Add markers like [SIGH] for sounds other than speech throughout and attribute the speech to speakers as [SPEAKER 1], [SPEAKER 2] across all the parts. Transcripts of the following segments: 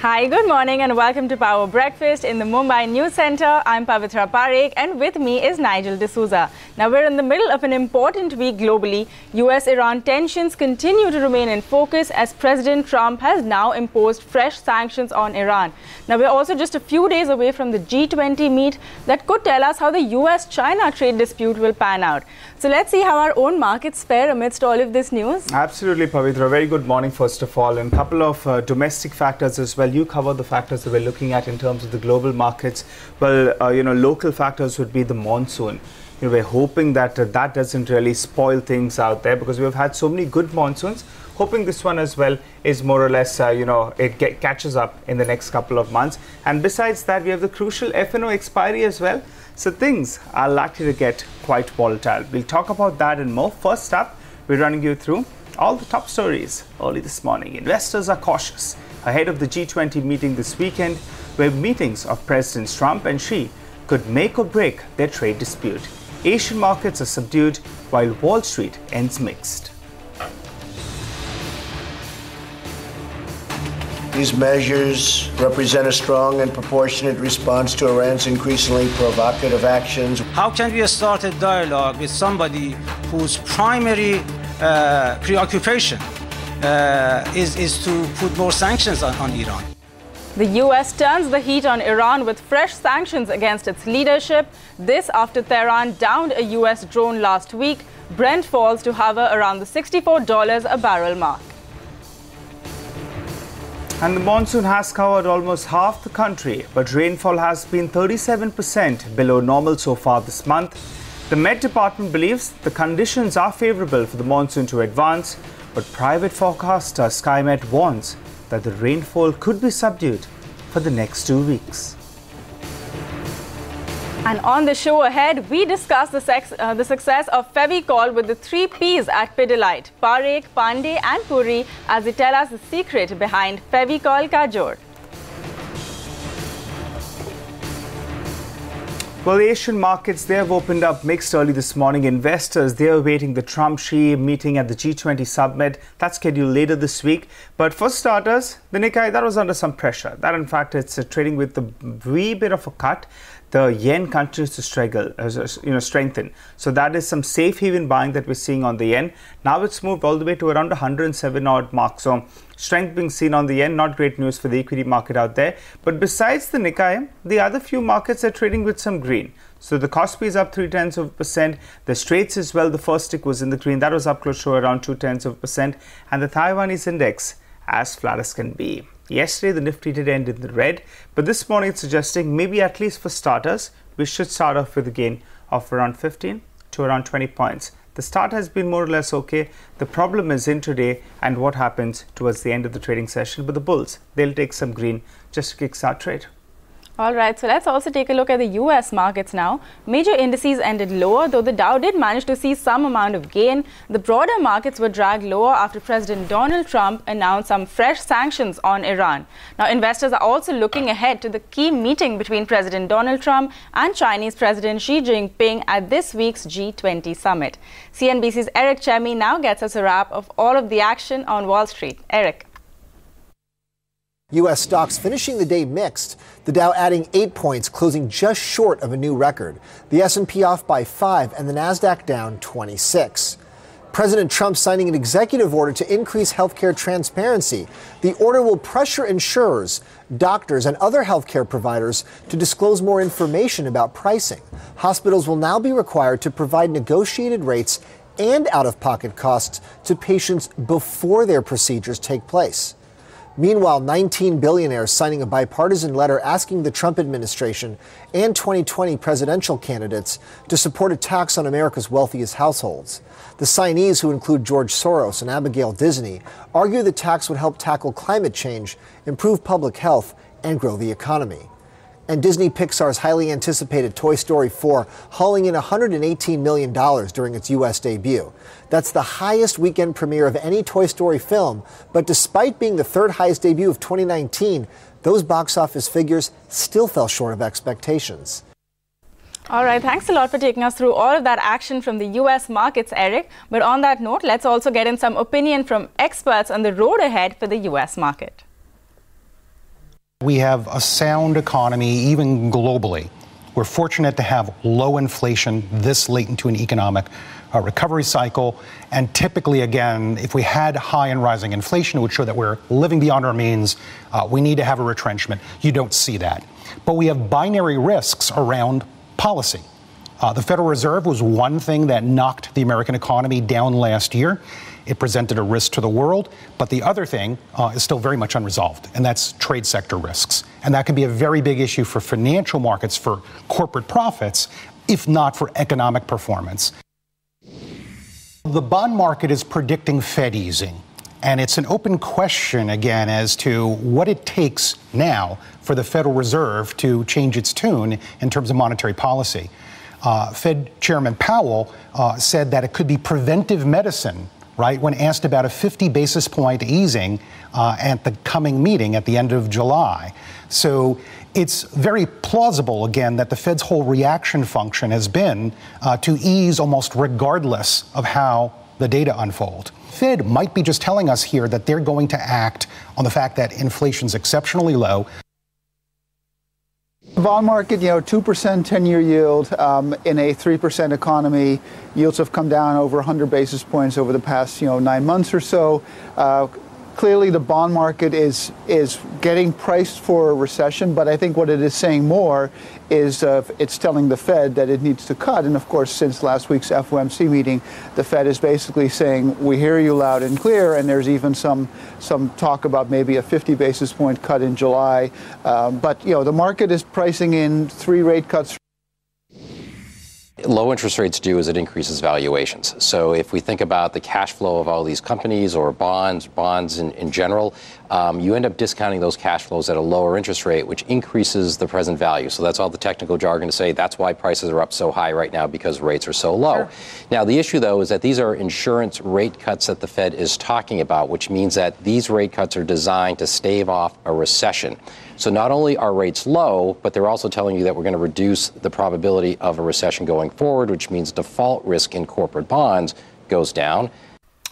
[SPEAKER 1] Hi, good morning and welcome to Power Breakfast in the Mumbai News Center. I'm Pavitra Parekh and with me is Nigel D'Souza. Now we're in the middle of an important week globally. US-Iran tensions continue to remain in focus as President Trump has now imposed fresh sanctions on Iran. Now we're also just a few days away from the G20 meet that could tell us how the US-China trade dispute will pan out. So let's see how our own markets fare amidst all of this news.
[SPEAKER 2] Absolutely, Pavitra. Very good morning, first of all, and a couple of uh, domestic factors as well you cover the factors that we're looking at in terms of the global markets. Well, uh, you know, local factors would be the monsoon. You know, we're hoping that uh, that doesn't really spoil things out there because we've had so many good monsoons. Hoping this one as well is more or less, uh, you know, it get, catches up in the next couple of months. And besides that, we have the crucial FNO expiry as well. So things are likely to get quite volatile. We'll talk about that and more. First up, we're running you through all the top stories early this morning. Investors are cautious ahead of the G20 meeting this weekend, where meetings of Presidents Trump and Xi could make or break their trade dispute. Asian markets are subdued while Wall Street ends mixed.
[SPEAKER 3] These measures represent a strong and proportionate response to Iran's increasingly provocative actions.
[SPEAKER 4] How can we start a dialogue with somebody whose primary uh, preoccupation uh, is, is to put more sanctions on, on Iran.
[SPEAKER 1] The US turns the heat on Iran with fresh sanctions against its leadership. This after Tehran downed a US drone last week. Brent falls to hover around the $64 a barrel mark.
[SPEAKER 2] And the monsoon has covered almost half the country, but rainfall has been 37% below normal so far this month. The Met Department believes the conditions are favorable for the monsoon to advance, but private forecaster Skymet warns that the rainfall could be subdued for the next two weeks.
[SPEAKER 1] And on the show ahead, we discuss the, sex, uh, the success of Fevicol with the three P's at Pidilite, Parekh, Pandey and Puri as they tell us the secret behind Fevicol Kajor.
[SPEAKER 2] Well, the Asian markets, they have opened up mixed early this morning. Investors, they are awaiting the Trump-Xi meeting at the G20 summit. That's scheduled later this week. But for starters, the Nikkei, that was under some pressure. That, in fact, it's uh, trading with a wee bit of a cut the yen continues to struggle, uh, you know, strengthen. So that is some safe haven buying that we're seeing on the yen. Now it's moved all the way to around 107 odd mark. So strength being seen on the yen, not great news for the equity market out there. But besides the Nikkei, the other few markets are trading with some green. So the Kospi is up three tenths of a percent. The Straits as well, the first tick was in the green. That was up close to around two tenths of a percent. And the Taiwanese index as flat as can be. Yesterday, the Nifty did end in the red, but this morning it's suggesting maybe at least for starters, we should start off with a gain of around 15 to around 20 points. The start has been more or less okay. The problem is in today and what happens towards the end of the trading session. But the bulls, they'll take some green just to kickstart trade.
[SPEAKER 1] All right, so let's also take a look at the US markets now. Major indices ended lower, though the Dow did manage to see some amount of gain. The broader markets were dragged lower after President Donald Trump announced some fresh sanctions on Iran. Now, investors are also looking ahead to the key meeting between President Donald Trump and Chinese President Xi Jinping at this week's G20 summit. CNBC's Eric Chemi now gets us a wrap of all of the action on Wall Street. Eric.
[SPEAKER 5] U.S. stocks finishing the day mixed. The Dow adding eight points, closing just short of a new record. The S&P off by five, and the Nasdaq down 26. President Trump signing an executive order to increase healthcare transparency. The order will pressure insurers, doctors, and other healthcare providers to disclose more information about pricing. Hospitals will now be required to provide negotiated rates and out of pocket costs to patients before their procedures take place. Meanwhile, 19 billionaires signing a bipartisan letter asking the Trump administration and 2020 presidential candidates to support a tax on America's wealthiest households. The signees, who include George Soros and Abigail Disney, argue the tax would help tackle climate change, improve public health, and grow the economy and Disney Pixar's highly anticipated Toy Story 4 hauling in $118 million during its U.S. debut. That's the highest weekend premiere of any Toy Story film, but despite being the third highest debut of 2019, those box office figures still fell short of expectations.
[SPEAKER 1] All right, thanks a lot for taking us through all of that action from the US markets, Eric. But on that note, let's also get in some opinion from experts on the road ahead for the US market.
[SPEAKER 6] We have a sound economy, even globally. We're fortunate to have low inflation this late into an economic uh, recovery cycle. And typically, again, if we had high and rising inflation, it would show that we're living beyond our means. Uh, we need to have a retrenchment. You don't see that. But we have binary risks around policy. Uh, the Federal Reserve was one thing that knocked the American economy down last year. It presented a risk to the world. But the other thing uh, is still very much unresolved, and that's trade sector risks. And that can be a very big issue for financial markets, for corporate profits, if not for economic performance. The bond market is predicting Fed easing. And it's an open question again as to what it takes now for the Federal Reserve to change its tune in terms of monetary policy. Uh, Fed Chairman Powell uh, said that it could be preventive medicine, right, when asked about a 50 basis point easing uh, at the coming meeting at the end of July. So it's very plausible, again, that the Fed's whole reaction function has been uh, to ease almost regardless of how the data unfold. Fed might be just telling us here that they're going to act on the fact that inflation's exceptionally low.
[SPEAKER 7] Bond market, you know, 2% 10 year yield um, in a 3% economy. Yields have come down over 100 basis points over the past, you know, nine months or so. Uh, clearly the bond market is is getting priced for a recession, but I think what it is saying more is uh, it's telling the Fed that it needs to cut. And of course, since last week's FOMC meeting, the Fed is basically saying we hear you loud and clear. And there's even some some talk about maybe a 50 basis point cut in July. Um, but you know the market is pricing in three rate cuts
[SPEAKER 8] low interest rates do is it increases valuations. So if we think about the cash flow of all these companies or bonds, bonds in, in general, um, you end up discounting those cash flows at a lower interest rate, which increases the present value. So that's all the technical jargon to say that's why prices are up so high right now because rates are so low. Sure. Now, the issue, though, is that these are insurance rate cuts that the Fed is talking about, which means that these rate cuts are designed to stave off a recession. So not only are rates low, but they're also telling you that we're going to reduce the probability of a recession going forward, which means default risk in corporate bonds goes down.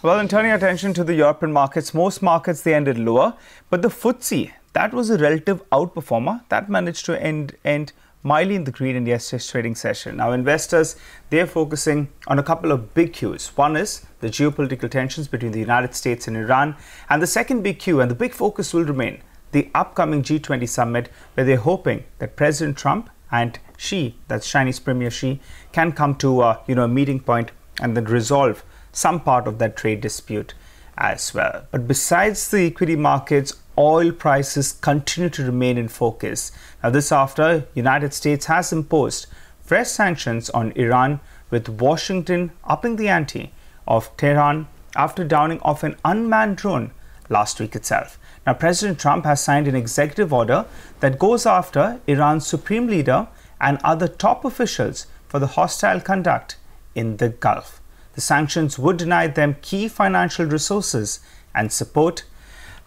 [SPEAKER 2] Well, in turning attention to the European markets, most markets they ended lower, but the FTSE that was a relative outperformer that managed to end end mildly in the green in yesterday's trading session. Now, investors they're focusing on a couple of big cues. One is the geopolitical tensions between the United States and Iran, and the second big cue and the big focus will remain the upcoming G20 summit, where they're hoping that President Trump and Xi, that's Chinese Premier Xi, can come to a, you know, a meeting point and then resolve some part of that trade dispute as well. But besides the equity markets, oil prices continue to remain in focus. Now, this after the United States has imposed fresh sanctions on Iran, with Washington upping the ante of Tehran after downing of an unmanned drone last week itself. Now, President Trump has signed an executive order that goes after Iran's supreme leader and other top officials for the hostile conduct in the Gulf. The sanctions would deny them key financial resources and support.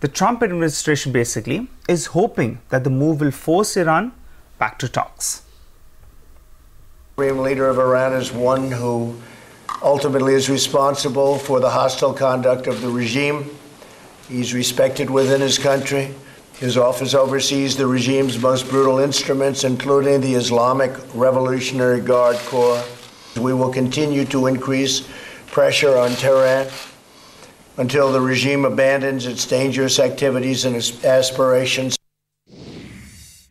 [SPEAKER 2] The Trump administration basically is hoping that the move will force Iran back to talks.
[SPEAKER 3] The leader of Iran is one who ultimately is responsible for the hostile conduct of the regime He's respected within his country. His office oversees the regime's most brutal instruments, including the Islamic Revolutionary Guard Corps. We will continue to increase pressure on Tehran until the regime abandons its dangerous activities and aspirations.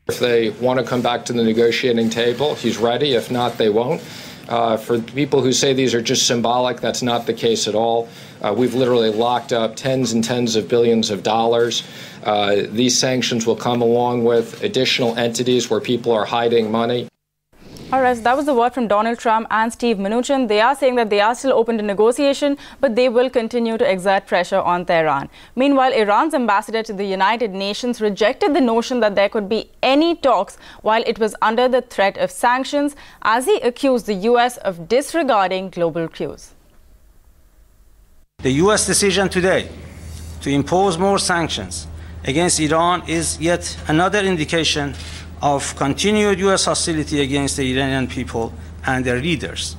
[SPEAKER 9] If they want to come back to the negotiating table, he's ready. If not, they won't. Uh, for people who say these are just symbolic, that's not the case at all. Uh, we've literally locked up tens and tens of billions of dollars. Uh, these sanctions will come along with additional entities where people are hiding money.
[SPEAKER 1] All right, so that was the word from Donald Trump and Steve Mnuchin. They are saying that they are still open to negotiation, but they will continue to exert pressure on Tehran. Meanwhile, Iran's ambassador to the United Nations rejected the notion that there could be any talks while it was under the threat of sanctions, as he accused the U.S. of disregarding global cues.
[SPEAKER 4] The U.S. decision today to impose more sanctions against Iran is yet another indication of continued U.S. hostility against the Iranian people and their leaders,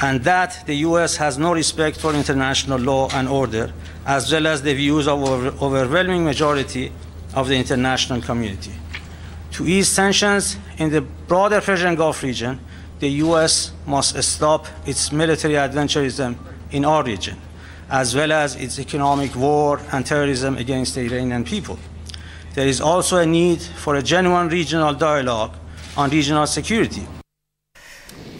[SPEAKER 4] and that the U.S. has no respect for international law and order, as well as the views of over overwhelming majority of the international community. To ease tensions in the broader Persian Gulf region, the U.S. must stop its military adventurism in our region, as well as its economic war and terrorism against the Iranian people. There is also a need for a genuine regional dialogue on regional security.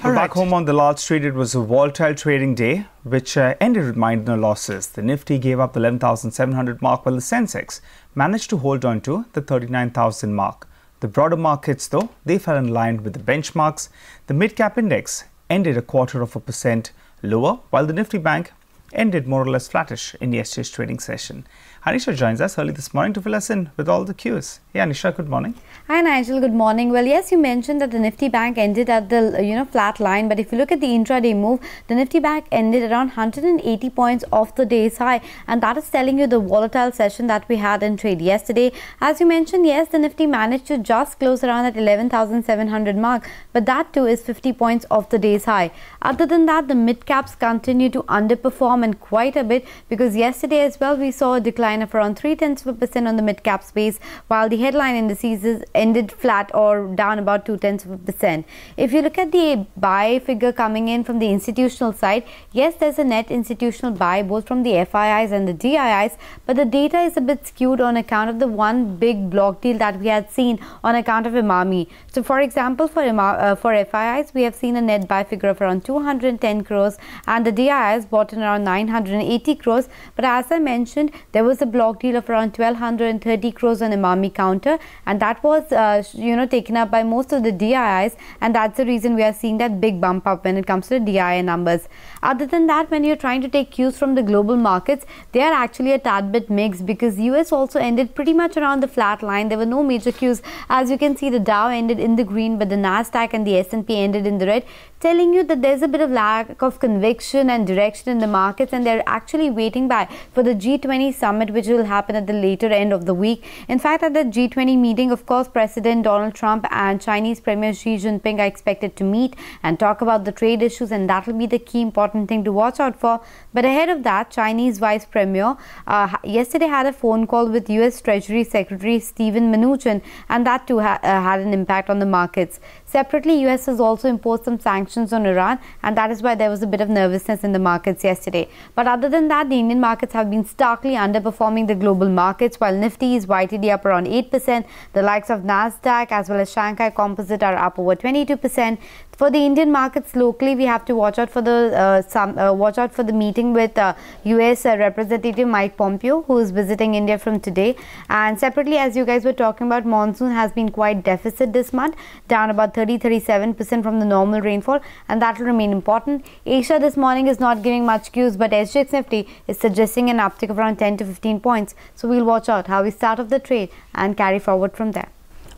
[SPEAKER 2] Well, back home on Dalal Street, it was a volatile trading day, which uh, ended with minor losses. The Nifty gave up the 11,700 mark, while the Sensex managed to hold on to the 39,000 mark. The broader markets, though, they fell in line with the benchmarks. The mid-cap index ended a quarter of a percent lower, while the Nifty Bank ended more or less flattish in yesterday's trading session. Anisha joins us early this morning to fill us in with all the cues. Yeah, Anisha, good morning.
[SPEAKER 10] Hi, Nigel. Good morning. Well, yes, you mentioned that the Nifty Bank ended at the you know flat line, but if you look at the intraday move, the Nifty Bank ended around 180 points off the day's high, and that is telling you the volatile session that we had in trade yesterday. As you mentioned, yes, the Nifty managed to just close around at 11,700 mark, but that too is 50 points off the day's high. Other than that, the mid caps continue to underperform and quite a bit because yesterday as well we saw a decline of around 3 tenths of a percent on the mid cap space, while the headline indices ended flat or down about 2 tenths of a percent. If you look at the buy figure coming in from the institutional side, yes, there's a net institutional buy both from the FIIs and the DIIs, but the data is a bit skewed on account of the one big block deal that we had seen on account of Emami. So, for example, for uh, for FIIs, we have seen a net buy figure of around 210 crores, and the DIIs bought in around 980 crores. But as I mentioned, there was a block deal of around 1230 crores on Emami counter, and that was uh, you know taken up by most of the DIIs, and that's the reason we are seeing that big bump up when it comes to the DII numbers. Other than that, when you're trying to take cues from the global markets, they are actually a tad bit mixed because US also ended pretty much around the flat line. There were no major cues. As you can see, the Dow ended in the green, but the Nasdaq and the S&P ended in the red telling you that there's a bit of lack of conviction and direction in the markets and they're actually waiting by for the G20 summit which will happen at the later end of the week. In fact, at the G20 meeting, of course, President Donald Trump and Chinese Premier Xi Jinping are expected to meet and talk about the trade issues and that will be the key important thing to watch out for. But ahead of that, Chinese Vice Premier uh, yesterday had a phone call with US Treasury Secretary Steven Mnuchin and that too ha- uh, had an impact on the markets. Separately, US has also imposed some sanctions on Iran and that is why there was a bit of nervousness in the markets yesterday. But other than that, the Indian markets have been starkly underperforming the global markets while Nifty is YTD up around 8%. The likes of Nasdaq as well as Shanghai Composite are up over 22%. For the Indian markets locally, we have to watch out for the uh, some uh, watch out for the meeting with uh, U.S. Uh, Representative Mike Pompeo, who is visiting India from today. And separately, as you guys were talking about, monsoon has been quite deficit this month, down about 30-37 percent from the normal rainfall, and that will remain important. Asia this morning is not giving much cues, but SGX Nifty is suggesting an uptick of around 10 to 15 points. So we'll watch out how we start off the trade and carry forward from there.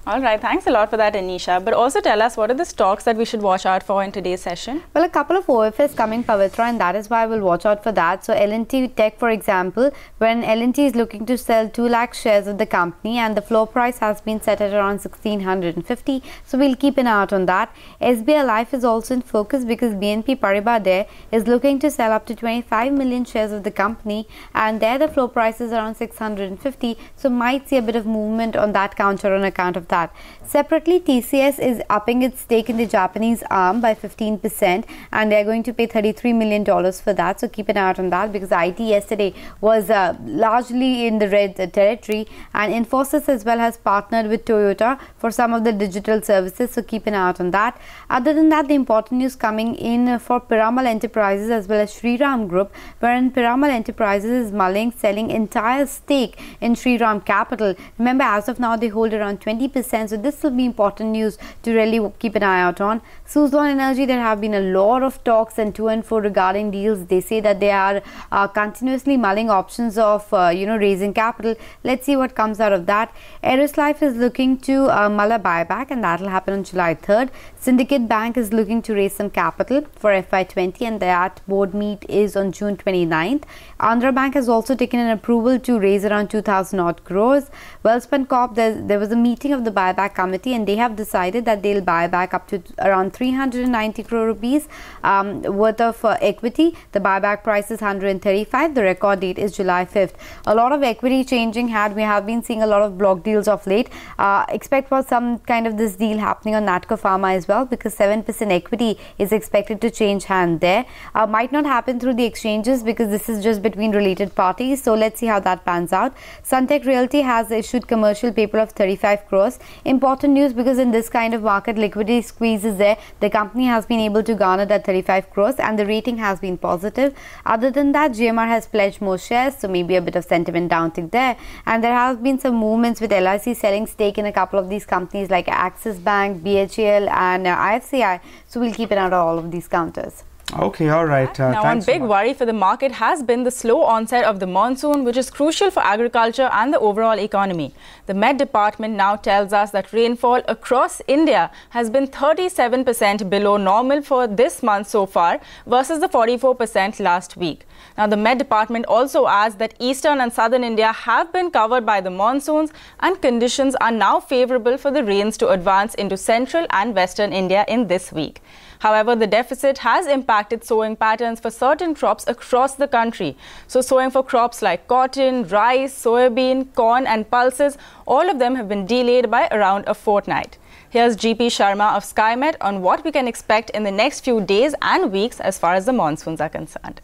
[SPEAKER 1] All right, thanks a lot for that, Anisha. But also tell us what are the stocks that we should watch out for in today's session?
[SPEAKER 10] Well, a couple of OFS coming, Pavitra, and that is why we'll watch out for that. So, L&T Tech, for example, when L&T is looking to sell 2 lakh shares of the company and the floor price has been set at around 1650. So, we'll keep an eye out on that. SBI Life is also in focus because BNP Paribas there is looking to sell up to 25 million shares of the company and there the floor price is around 650. So, might see a bit of movement on that counter on account of that Separately, TCS is upping its stake in the Japanese arm by 15% and they're going to pay $33 million for that. So keep an eye out on that because IT yesterday was uh, largely in the red territory and Infosys as well has partnered with Toyota for some of the digital services. So keep an eye out on that. Other than that, the important news coming in for Piramal Enterprises as well as Shriram Group, wherein Piramal Enterprises is mulling selling entire stake in Shriram Capital. Remember, as of now, they hold around 20% percent So this will be important news to really keep an eye out on. Suzlon Energy, there have been a lot of talks and to and fro regarding deals. They say that they are uh, continuously mulling options of uh, you know raising capital. Let's see what comes out of that. Eris Life is looking to uh, mull a buyback and that will happen on July 3rd. Syndicate Bank is looking to raise some capital for FY20 and that board meet is on June 29th. Andhra Bank has also taken an approval to raise around 2000 odd crores. Welspun Corp, there, there was a meeting of the buyback committee and they have decided that they'll buy back up to around 390 crore rupees um, worth of uh, equity. The buyback price is 135. The record date is July 5th. A lot of equity changing had. We have been seeing a lot of block deals of late. Uh, expect for some kind of this deal happening on Natco Pharma as well because 7% equity is expected to change hand there. Uh, might not happen through the exchanges because this is just between related parties. So let's see how that pans out. Sunteck Realty has issued commercial paper of 35 crores. Important news because in this kind of market liquidity squeeze is there. The company has been able to garner that 35 crores and the rating has been positive. Other than that, GMR has pledged more shares, so maybe a bit of sentiment downtick there. And there have been some movements with LIC selling stake in a couple of these companies like Axis Bank, BHL and uh, IFCI. So we'll keep an eye on all of these counters.
[SPEAKER 2] Okay, all right.
[SPEAKER 1] Uh, now, one big worry for the market has been the slow onset of the monsoon, which is crucial for agriculture and the overall economy. The Met Department now tells us that rainfall across India has been 37% below normal for this month so far versus the 44% last week. Now, the Met Department also adds that eastern and southern India have been covered by the monsoons and conditions are now favorable for the rains to advance into central and western India in this week. However, the deficit has impacted sowing patterns for certain crops across the country. So, sowing for crops like cotton, rice, soybean, corn, and pulses, all of them have been delayed by around a fortnight. Here's GP Sharma of SkyMet on what we can expect in the next few days and weeks as far as the monsoons are concerned.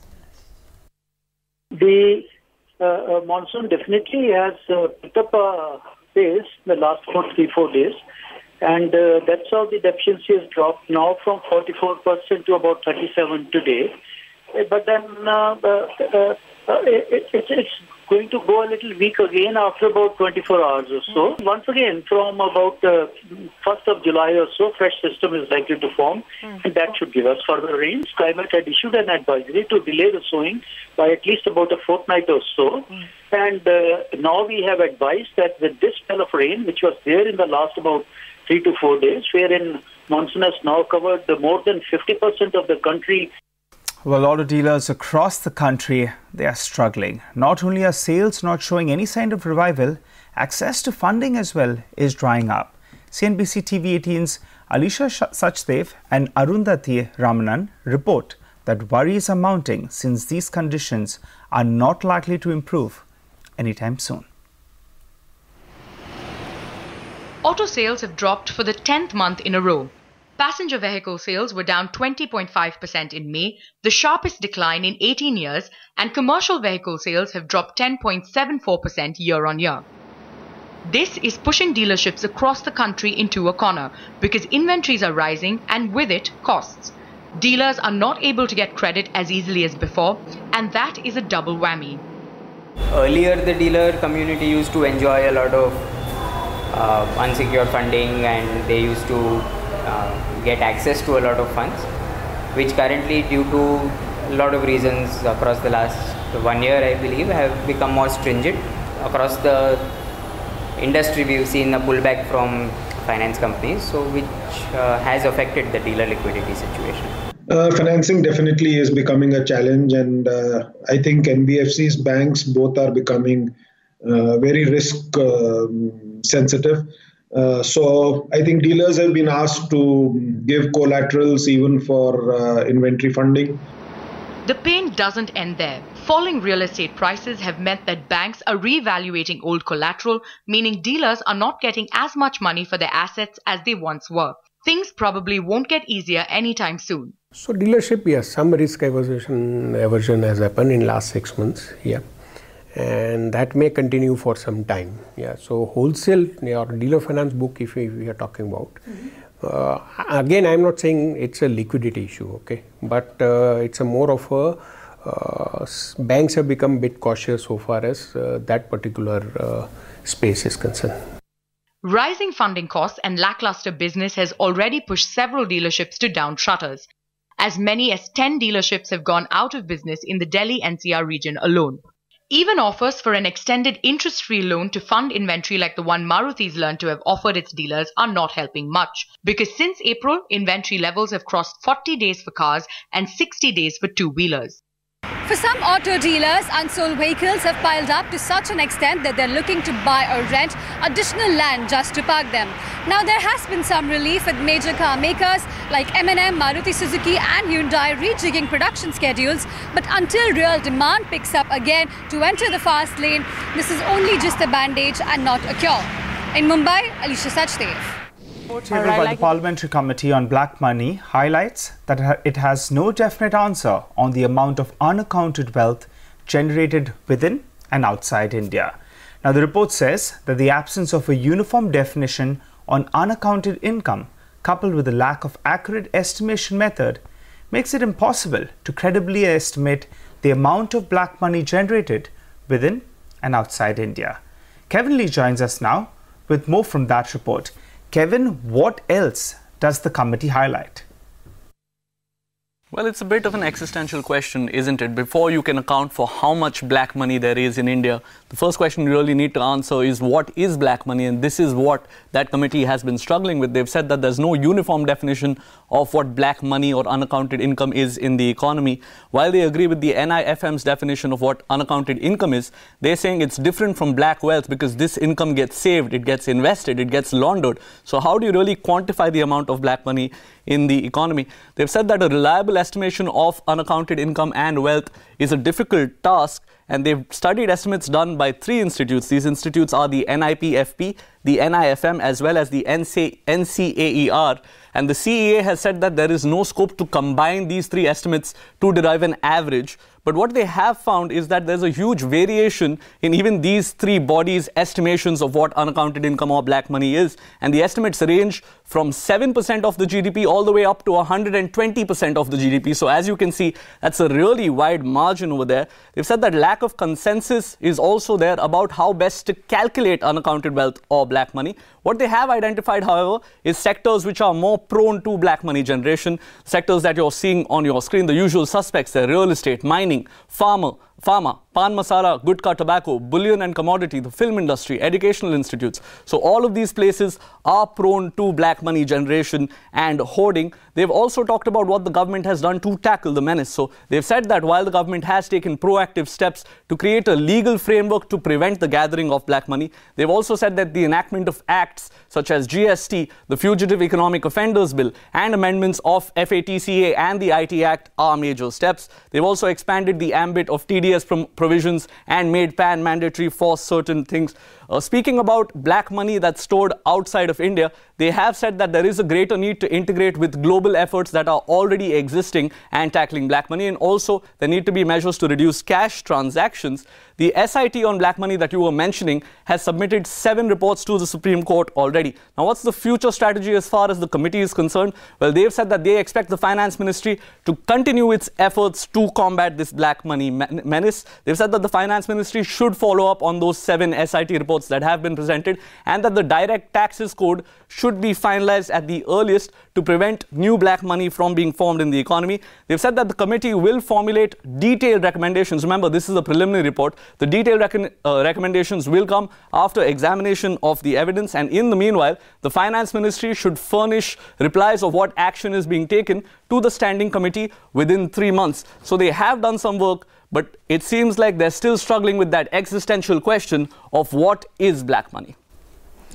[SPEAKER 11] The uh, uh, monsoon definitely has uh, picked up a pace in the last four, three, four days. And uh, that's how the deficiency has dropped now from 44% to about 37 today. Uh, but then uh, uh, uh, uh it, it, it's going to go a little weak again after about 24 hours or so. Mm-hmm. Once again, from about uh, 1st of July or so, fresh system is likely to form, mm-hmm. and that should give us further rains. Skymet had issued an advisory to delay the sowing by at least about a fortnight or so. Mm-hmm. And uh, now we have advised that with this spell of rain, which was there in the last about three to four days, wherein monsoon has now covered more than 50% of the country.
[SPEAKER 2] Well, auto dealers across the country, they are struggling. Not only are sales not showing any sign of revival, access to funding as well is drying up. CNBC TV 18's Alisha Sachdev and Arundhati Ramanan report that worries are mounting since these conditions are not likely to improve anytime soon.
[SPEAKER 12] Auto sales have dropped for the 10th month in a row. Passenger vehicle sales were down 20.5% in May, the sharpest decline in 18 years, and commercial vehicle sales have dropped 10.74% year on year. This is pushing dealerships across the country into a corner because inventories are rising and with it, costs. Dealers are not able to get credit as easily as before, and that is a double whammy.
[SPEAKER 13] Earlier, the dealer community used to enjoy a lot of unsecured funding and they used to uh, get access to a lot of funds which currently due to a lot of reasons across the last one year I believe have become more stringent. Across the industry we've seen a pullback from finance companies so which uh, has affected the dealer liquidity situation.
[SPEAKER 14] Uh, financing definitely is becoming a challenge and uh, i think nbfcs banks both are becoming uh, very risk um, sensitive. Uh, so I think dealers have been asked to give collaterals even for uh, inventory funding.
[SPEAKER 12] The pain doesn't end there. Falling real estate prices have meant that banks are reevaluating old collateral, meaning dealers are not getting as much money for their assets as they once were. Things probably won't get easier anytime soon.
[SPEAKER 15] So dealership, yes, some risk aversion, aversion has happened in last six months. Yeah and that may continue for some time. Yeah, so wholesale or dealer finance book, if we, are talking about. Mm-hmm. Uh, again, I'm not saying it's a liquidity issue, okay, but uh, it's a more of a uh, banks have become a bit cautious so far as uh, that particular uh, space is concerned.
[SPEAKER 12] Rising funding costs and lackluster business has already pushed several dealerships to down shutters. As many as 10 dealerships have gone out of business in the Delhi NCR region alone. Even offers for an extended interest-free loan to fund inventory like the one Maruti's learned to have offered its dealers are not helping much because since April, inventory levels have crossed 40 days for cars and 60 days for two-wheelers.
[SPEAKER 16] For some auto dealers, unsold vehicles have piled up to such an extent that they're looking to buy or rent additional land just to park them. Now, there has been some relief with major car makers like M&M, Maruti Suzuki and Hyundai rejigging production schedules. But until real demand picks up again to enter the fast lane, this is only just a bandage and not a cure. In Mumbai, Alisha Sachdev.
[SPEAKER 2] Table by the Parliamentary Committee on Black Money highlights that it has no definite answer on the amount of unaccounted wealth generated within and outside India. Now, the report says that the absence of a uniform definition on unaccounted income, coupled with the lack of accurate estimation method, makes it impossible to credibly estimate the amount of black money generated within and outside India. Kevin Lee joins us now with more from that report. Kevin, what else does the committee highlight?
[SPEAKER 17] Well, it's a bit of an existential question, isn't it? Before you can account for how much black money there is in India, the first question you really need to answer is what is black money? And this is what that committee has been struggling with. They've said that there's no uniform definition of what black money or unaccounted income is in the economy. While they agree with the NIFM's definition of what unaccounted income is, they're saying it's different from black wealth because this income gets saved, it gets invested, it gets laundered. So, how do you really quantify the amount of black money in the economy? They've said that a reliable estimation of unaccounted income and wealth is a difficult task and they've studied estimates done by three institutes. These institutes are the NIPFP, the NIFM, as well as the NCAER. And the CEA has said that there is no scope to combine these three estimates to derive an average. But what they have found is that there's a huge variation in even these three bodies' estimations of what unaccounted income or black money is. And the estimates range from 7% of the GDP all the way up to 120% of the GDP. So as you can see, that's a really wide margin over there. They've said that lack of consensus is also there about how best to calculate unaccounted wealth or black money. What they have identified, however, is sectors which are more prone to black money generation, sectors that you're seeing on your screen, the usual suspects, they're real estate, mining, farmer, pharma, pan masala, gutka, tobacco, bullion and commodity, the film industry, educational institutes. So all of these places are prone to black money generation and hoarding. They've also talked about what the government has done to tackle the menace. So they've said that while the government has taken proactive steps to create a legal framework to prevent the gathering of black money, they've also said that the enactment of acts such as GST, the Fugitive Economic Offenders Bill, and amendments of FATCA and the IT Act are major steps. They've also expanded the ambit of TDS provisions and made PAN mandatory for certain things. Uh, speaking about black money that's stored outside of India, they have said that there is a greater need to integrate with global efforts that are already existing and tackling black money. And also, there need to be measures to reduce cash transactions. The SIT on black money that you were mentioning has submitted seven reports to the Supreme Court already. Now, what's the future strategy as far as the committee is concerned? Well, they've said that they expect the finance ministry to continue its efforts to combat this black money menace. They've said that the finance ministry should follow up on those seven SIT reports reports that have been presented and that the direct taxes code should be finalized at the earliest to prevent new black money from being formed in the economy. They've said that the committee will formulate detailed recommendations. Remember, this is a preliminary report. The detailed rec uh, recommendations will come after examination of the evidence and in the meanwhile, the finance ministry should furnish replies of what action is being taken to the standing committee within three months. So they have done some work but it seems like they're still struggling with that existential question of what is black money.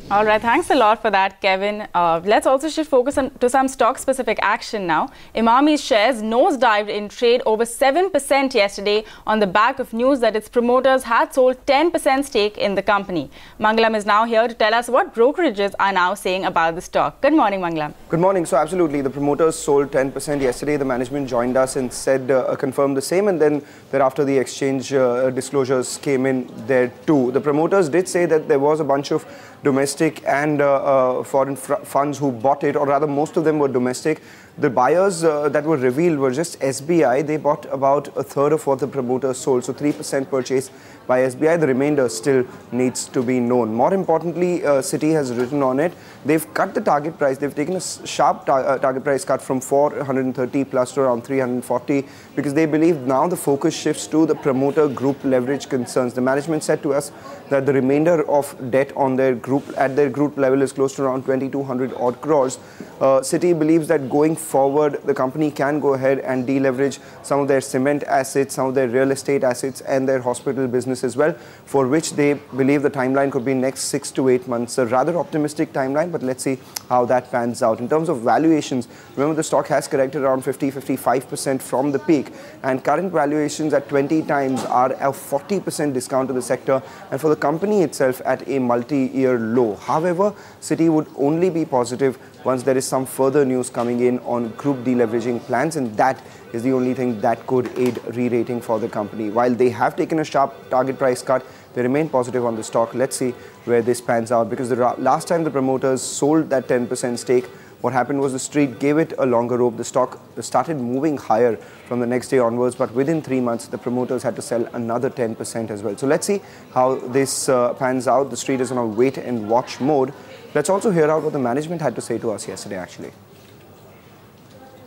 [SPEAKER 1] All right, thanks a lot for that, Kevin. Uh, let's also shift focus on, to some stock-specific action now. Emami's shares nosedived in trade over 7% yesterday on the back of news that its promoters had sold 10% stake in the company. Mangalam is now here to tell us what brokerages are now saying about the stock. Good morning, Mangalam.
[SPEAKER 18] Good morning. So absolutely, the promoters sold 10% yesterday. The management joined us and said, uh, confirmed the same. And then thereafter, the exchange uh, disclosures came in there too. The promoters did say that there was a bunch of domestic and uh, uh, foreign funds who bought it, or rather most of them were domestic. The buyers uh, that were revealed were just SBI. They bought about a third of what the promoters sold, so 3% purchase by SBI. The remainder still needs to be known. More importantly, uh, Citi has written on it. They've cut the target price. They've taken a sharp tar uh, target price cut from 430 plus to around 340 because they believe now the focus shifts to the promoter group leverage concerns. The management said to us that the remainder of debt on their group at their group level is close to around 2200 odd crores. Uh, Citi believes that going forward, the company can go ahead and deleverage some of their cement assets, some of their real estate assets, and their hospital business as well, for which they believe the timeline could be next six to eight months. A rather optimistic timeline, but let's see how that pans out. In terms of valuations, remember the stock has corrected around 50 55% from the peak, and current valuations at 20 times are a 40% discount to the sector, and for the company itself at a multi year low. However, Citi would only be positive once there is some further news coming in on group deleveraging plans, and that is the only thing that could aid re-rating for the company. While they have taken a sharp target price cut, they remain positive on the stock. Let's see where this pans out because the last time the promoters sold that 10% stake, what happened was the street gave it a longer rope. The stock started moving higher from the next day onwards, but within three months, the promoters had to sell another 10% as well. So let's see how this uh, pans out. The street is on a wait and watch mode. Let's also hear out what the management had to say to us yesterday, actually.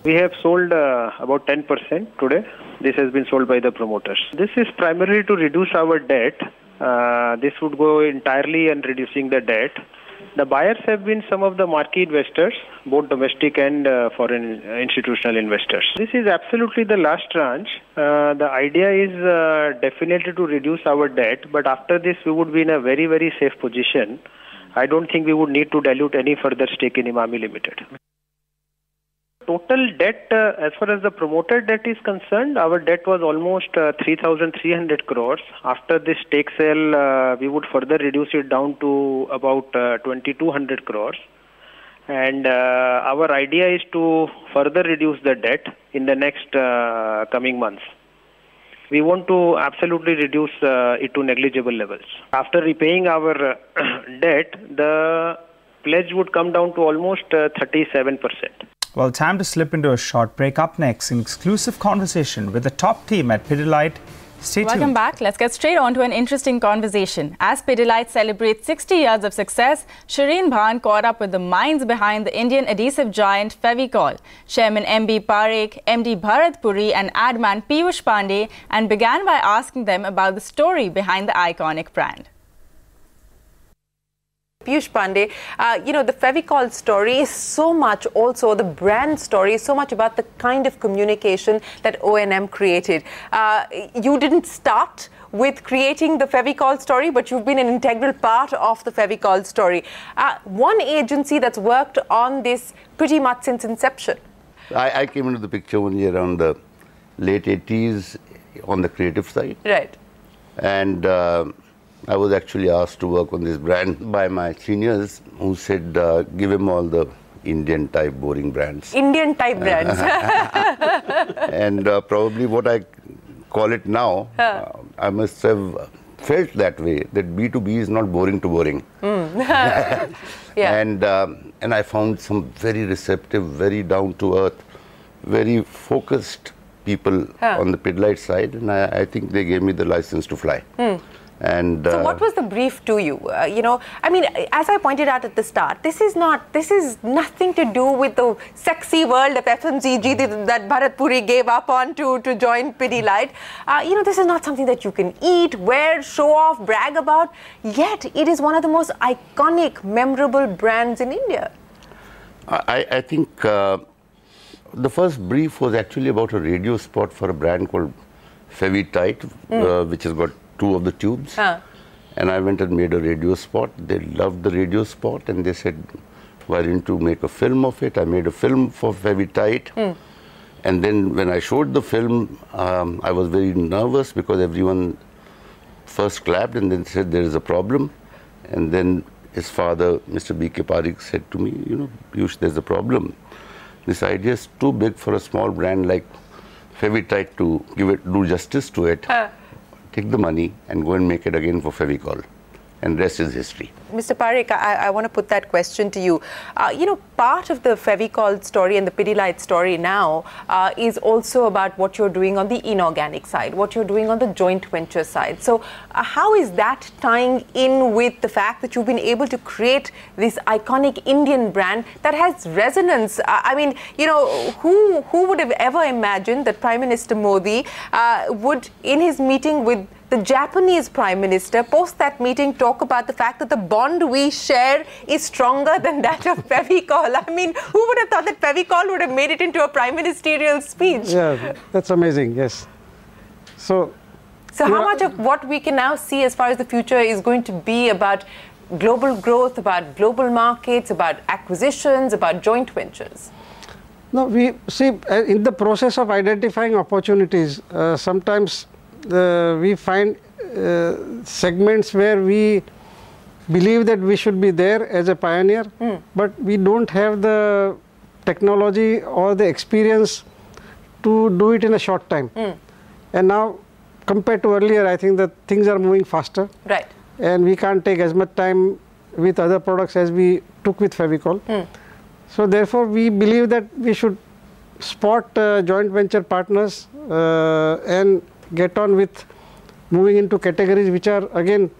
[SPEAKER 19] We have sold uh, about 10% today. This has been sold by the promoters. This is primarily to reduce our debt. Uh, this would go entirely on reducing the debt. The buyers have been some of the marquee investors, both domestic and uh, foreign institutional investors. This is absolutely the last tranche. Uh, the idea is uh, definitely to reduce our debt, but after this, we would be in a very, very safe position. I don't think we would need to dilute any further stake in Emami Limited total debt, uh, as far as the promoter debt is concerned, our debt was almost uh, 3,300 crores. After this stake sale, uh, we would further reduce it down to about uh, 2,200 crores. And uh, our idea is to further reduce the debt in the next uh, coming months. We want to absolutely reduce it to negligible levels. After repaying our [CLEARS THROAT] debt, the pledge would come down to almost 37 percent.
[SPEAKER 2] Well, time to slip into a short break. Up next, an exclusive conversation with the top team at Pidilite. Stay
[SPEAKER 1] Welcome
[SPEAKER 2] tuned.
[SPEAKER 1] back. Let's get straight on to an interesting conversation. As Pidilite celebrates 60 years of success, Shireen Bhan caught up with the minds behind the Indian adhesive giant Fevicol, Chairman MB Parekh, MD Bharat Puri and Adman Piyush Pandey and began by asking them about the story behind the iconic brand.
[SPEAKER 20] Piyush Pandey, uh, you know, the Fevicol story is so much also, the brand story is so much about the kind of communication that O&M created. Uh, you didn't start with creating the Fevicol story, but you've been an integral part of the Fevicol story. Uh, one agency that's worked on this pretty much since inception.
[SPEAKER 21] I, I came into the picture only around the late 80s on the creative side.
[SPEAKER 20] Right.
[SPEAKER 21] And uh, I was actually asked to work on this brand [LAUGHS] by my seniors who said, uh, give him all the Indian type boring brands.
[SPEAKER 20] Indian type [LAUGHS] brands. [LAUGHS]
[SPEAKER 21] and uh, probably what I call it now, uh, I must have felt that way that B2B is not boring to boring. Mm. yeah. And, um, and I found some very receptive, very down to earth, very focused people huh. on the Pidilite side, and I, I, think they gave me the license to fly. Mm. And
[SPEAKER 20] so, what uh, was the brief to you? Uh, you know, I mean, as I pointed out at the start, this is not, this is nothing to do with the sexy world of FMCG that, Bharat Puri gave up on to, to join Pidilite. Uh, you know, this is not something that you can eat, wear, show off, brag about. Yet, it is one of the most iconic, memorable brands in India.
[SPEAKER 21] I, I think uh, the first brief was actually about a radio spot for a brand called Fevitite, mm. which has got two of the tubes. Huh. And I went and made a radio spot. They loved the radio spot and they said, why didn't you make a film of it? I made a film for Fevitite. Mm. And then when I showed the film, um, I was very nervous because everyone first clapped and then said there is a problem. And then his father, Mr. B.K. Parekh, said to me, you know, Piyush, there's a problem. This idea is too big for a small brand like Fevitite to give it, do justice to it. Huh take the money and go and make it again for Fevicol. And rest is history.
[SPEAKER 20] Mr. Parekh, I, I want to put that question to you. Uh, you know, part of the Fevicol story and the Pidilite story now uh, is also about what you're doing on the inorganic side, what you're doing on the joint venture side. So, uh, how is that tying in with the fact that you've been able to create this iconic Indian brand that has resonance? Uh, I mean, you know, who who would have ever imagined that Prime Minister Modi uh, would, in his meeting with the Japanese Prime Minister, post that meeting, talk about the fact that the bond we share is stronger than that of Fevicol. I mean, who would have thought that Fevicol would have made it into a prime ministerial speech?
[SPEAKER 22] Yeah, that's amazing, yes. So,
[SPEAKER 20] so how much of what we can now see as far as the future is going to be about global growth, about global markets, about acquisitions, about joint ventures?
[SPEAKER 22] No, we see uh, in the process of identifying opportunities, uh, sometimes we find uh, segments where we believe that we should be there as a pioneer, mm. but we don't have the technology or the experience to do it in a short time. Mm. And now, compared to earlier, I think that things are moving faster.
[SPEAKER 20] Right.
[SPEAKER 22] And we can't take as much time with other products as we took with Fevicol. Mm. So therefore, we believe that we should spot uh, joint venture partners uh, and get on with moving into categories which are again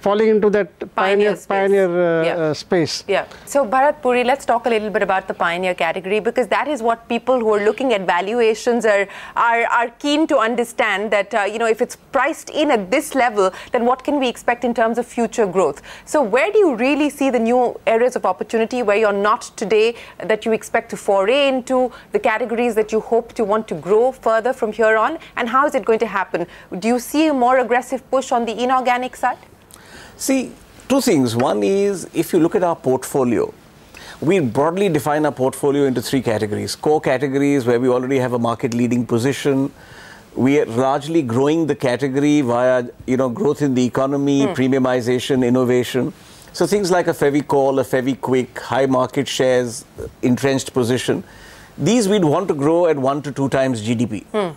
[SPEAKER 22] falling into that pioneer pioneer space. Pioneer, uh, yeah. Uh, space.
[SPEAKER 20] Yeah. So Bharat Puri, let's talk a little bit about the pioneer category because that is what people who are looking at valuations are are, are keen to understand that uh, you know if it's priced in at this level, then what can we expect in terms of future growth? So where do you really see the new areas of opportunity where you're not today that you expect to foray into the categories that you hope to want to grow further from here on, and how is it going to happen? Do you see a more aggressive push on the inorganic side?
[SPEAKER 23] See, two things. One is if you look at our portfolio, we broadly define our portfolio into three categories. Core categories where we already have a market leading position. We are largely growing the category via, you know, growth in the economy, mm. premiumization, innovation. So things like a Fevicol, a Fevikwik, high market shares, entrenched position. These we'd want to grow at one to two times GDP. Mm.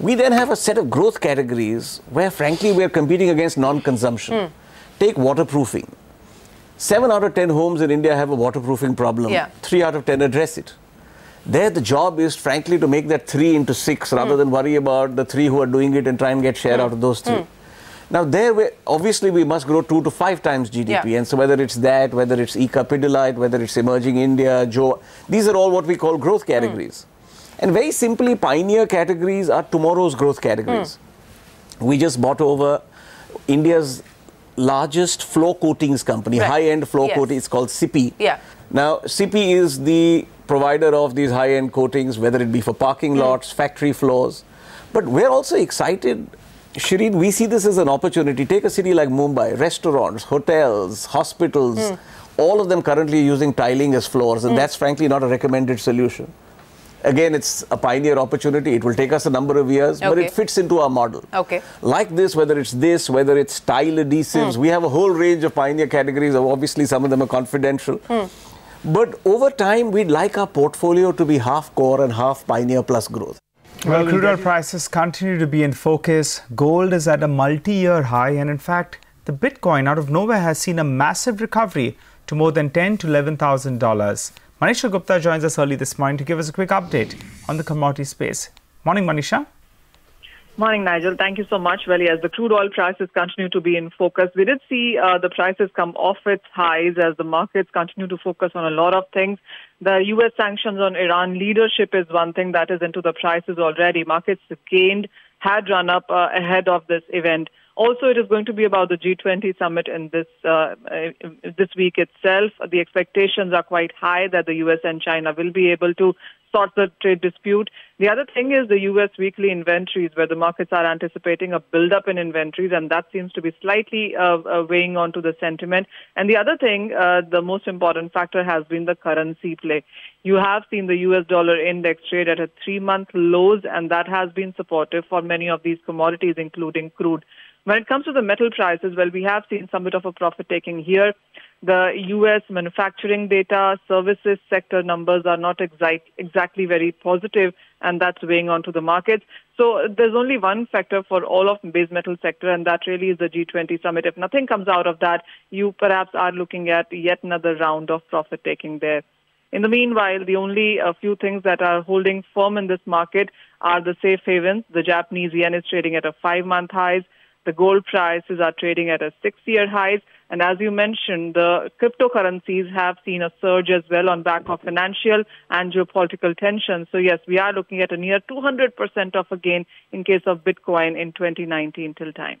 [SPEAKER 23] We then have a set of growth categories where, frankly, we're competing against non-consumption. Mm Take waterproofing. Seven out of ten homes in India have a waterproofing problem. Yeah. Three out of ten address it. There, the job is frankly to make that three into six rather mm. than worry about the three who are doing it and try and get share mm. out of those three. Mm. Now, there, we, obviously, we must grow two to five times GDP. Yeah. And so, whether it's that, whether it's ICA Pidilite, whether it's emerging India, Joe, these are all what we call growth categories. Mm. And very simply, pioneer categories are tomorrow's growth categories. Mm. We just bought over India's largest floor coatings company, right. high-end floor yes. coating. It's called CIPY.
[SPEAKER 20] Yeah.
[SPEAKER 23] Now, CIPY is the provider of these high-end coatings, whether it be for parking mm. lots, factory floors. But we're also excited. Shereen, we see this as an opportunity. Take a city like Mumbai, restaurants, hotels, hospitals, mm. all of them currently using tiling as floors, and mm. that's frankly not a recommended solution. Again, it's a pioneer opportunity. It will take us a number of years, okay. but it fits into our model.
[SPEAKER 20] Okay.
[SPEAKER 23] Like this, whether it's this, whether it's tile adhesives, mm. we have a whole range of pioneer categories. Obviously, some of them are confidential. Mm. But over time, we'd like our portfolio to be half core and half pioneer plus growth.
[SPEAKER 2] Well, crude oil prices continue to be in focus. Gold is at a multi year high, and in fact, the Bitcoin out of nowhere has seen a massive recovery to more than ten to eleven thousand dollars. Manisha Gupta joins us early this morning to give us a quick update on the commodity space. Morning, Manisha.
[SPEAKER 24] Morning, Nigel. Thank you so much. Well, as the crude oil prices continue to be in focus, we did see uh, the prices come off its highs as the markets continue to focus on a lot of things. The U.S. sanctions on Iran leadership is one thing that is into the prices already. Markets gained, had run up uh, ahead of this event. Also, it is going to be about the G20 summit in this uh, this week itself. The expectations are quite high that the U.S. and China will be able to sort the trade dispute. The other thing is the U.S. weekly inventories, where the markets are anticipating a buildup in inventories, and that seems to be slightly uh, uh, weighing onto the sentiment. And the other thing, uh, the most important factor has been the currency play. You have seen the U.S. dollar index trade at a three-month lows, and that has been supportive for many of these commodities, including crude. When it comes to the metal prices, well, we have seen some bit of a profit taking here. The U.S. manufacturing data, services sector numbers are not exact, exactly very positive, and that's weighing onto the markets. So there's only one factor for all of base metal sector, and that really is the G20 summit. If nothing comes out of that, you perhaps are looking at yet another round of profit taking there. In the meanwhile, the only a few things that are holding firm in this market are the safe havens. The Japanese yen is trading at a five-month highs. The gold prices are trading at a six-year highs. And as you mentioned, the cryptocurrencies have seen a surge as well on back of financial and geopolitical tensions. So yes, we are looking at a near 200% of a gain in case of Bitcoin in 2019 till time.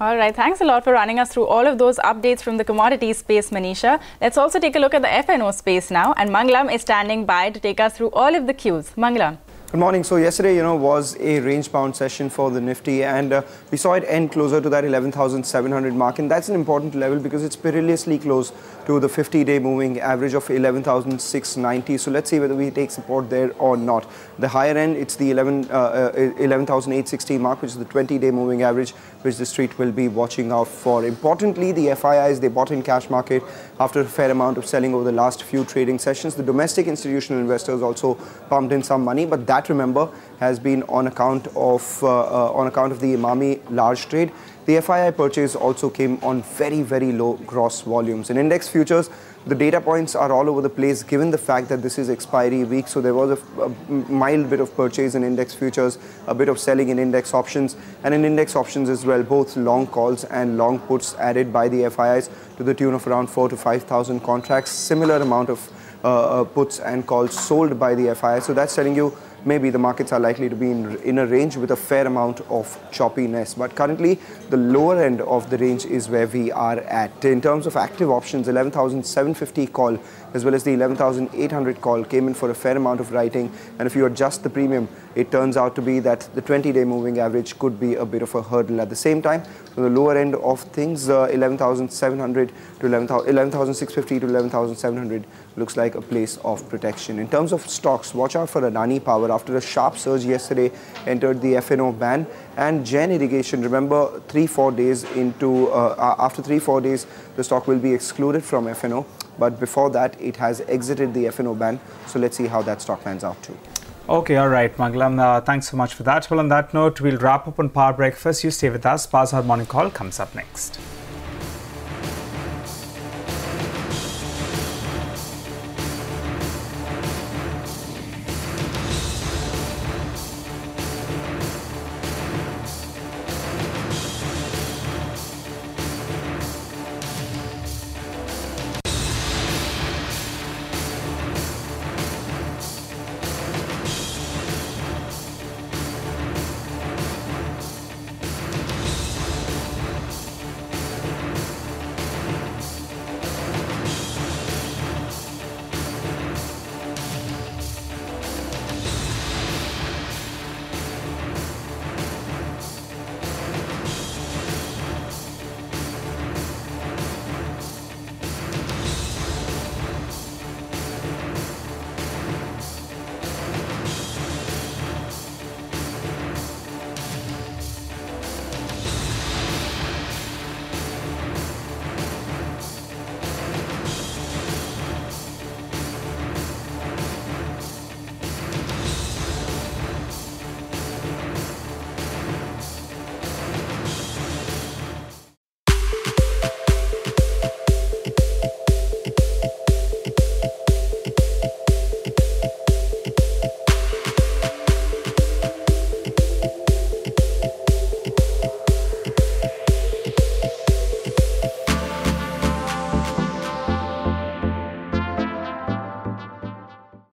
[SPEAKER 1] All right, thanks a lot for running us through all of those updates from the commodities space, Manisha. Let's also take a look at the FNO space now, and Mangalam is standing by to take us through all of the cues. Mangalam.
[SPEAKER 18] Good morning. So yesterday, you know, was a range-bound session for the Nifty, and uh, we saw it end closer to that 11,700 mark, and that's an important level because it's perilously close to the 50-day moving average of 11,690. So let's see whether we take support there or not. The higher end, it's the 11, uh, uh, 11,860 mark, which is the 20-day moving average, which the street will be watching out for. Importantly, the FIIs, they bought in cash market after a fair amount of selling over the last few trading sessions. The domestic institutional investors also pumped in some money, but that remember, has been on account of, uh, uh, on account of the Emami large trade. The FII purchase also came on very, very low gross volumes. In index futures, the data points are all over the place given the fact that this is expiry week. So there was a, a, mild bit of purchase in index futures, a bit of selling in index options, and in index options as well, both long calls and long puts added by the FIIs to the tune of around four to 5,000 contracts. Similar amount of uh, uh, puts and calls sold by the FII. So that's telling you maybe the markets are likely to be in, in a range with a fair amount of choppiness. But currently, the lower end of the range is where we are at. In terms of active options, 11,750 call as well as the 11,800 call came in for a fair amount of writing. And if you adjust the premium, it turns out to be that the 20-day moving average could be a bit of a hurdle. At the same time, the lower end of things, uh, 11,700 to 11,650 to 11,700 looks like a place of protection. In terms of stocks, watch out for Adani Power. After a sharp surge yesterday, entered the FNO ban. And Jain Irrigation, remember, three, four days into, uh, after three, four days, the stock will be excluded from FNO. But before that, it has exited the FNO ban. So let's see how that stock pans out too.
[SPEAKER 2] Okay, all right, Mangalam. Uh, thanks so much for that. Well, on that note, we'll wrap up on Power Breakfast. You stay with us. Bazaar Morning Call comes up next.